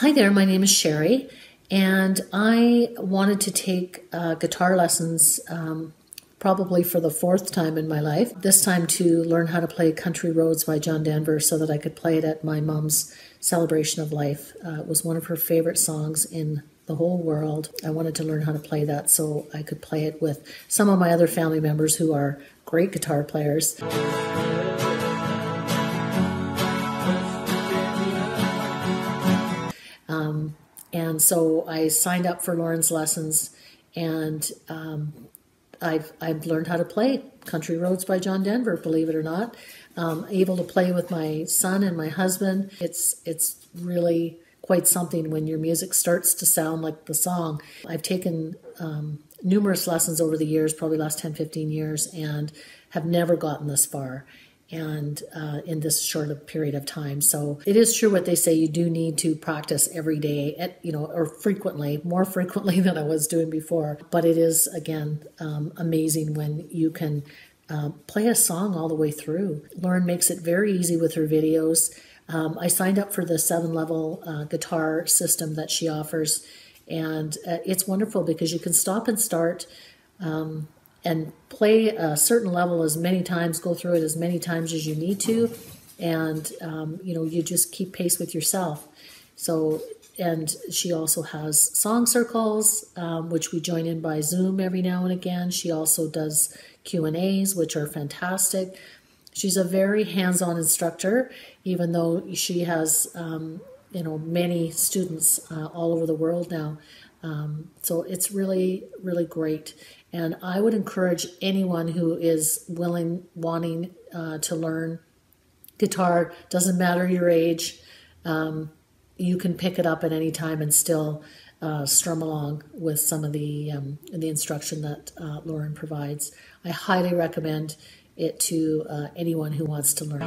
Hi there, my name is Sherry, and I wanted to take uh, guitar lessons um, probably for the fourth time in my life. This time to learn how to play Country Roads by John Denver so that I could play it at my mom's celebration of life. Uh, it was one of her favorite songs in the whole world. I wanted to learn how to play that so I could play it with some of my other family members who are great guitar players. Um, and so I signed up for Lauren's lessons, and um, I've I've learned how to play Country Roads by John Denver. Believe it or not, um, able to play with my son and my husband. It's it's really quite something when your music starts to sound like the song. I've taken um, numerous lessons over the years, probably last 10, 15 years, and have never gotten this far and uh, in this short period of time. So it is true what they say. You do need to practice every day, at you know, or frequently, more frequently than I was doing before. But it is again um, amazing when you can uh, play a song all the way through. Lauren makes it very easy with her videos. Um, I signed up for the seven level uh, guitar system that she offers, and uh, it's wonderful because you can stop and start. Um, and play a certain level as many times, go through it as many times as you need to, and um, you know you just keep pace with yourself. So, and she also has song circles, um, which we join in by Zoom every now and again. She also does Q and A's, which are fantastic. She's a very hands-on instructor, even though she has um, you know many students uh, all over the world now. Um, so it's really, really great. And I would encourage anyone who is willing, wanting uh, to learn guitar, doesn't matter your age, um, you can pick it up at any time and still uh, strum along with some of the um, the instruction that uh, Lauren provides. I highly recommend it to uh, anyone who wants to learn.